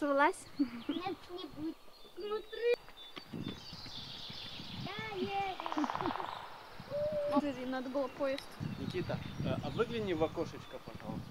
Ну. Нет, не будет. Смотри. Да, есть. Смотри, надо было поезд. Никита, э, а выгляни в окошечко, пожалуйста.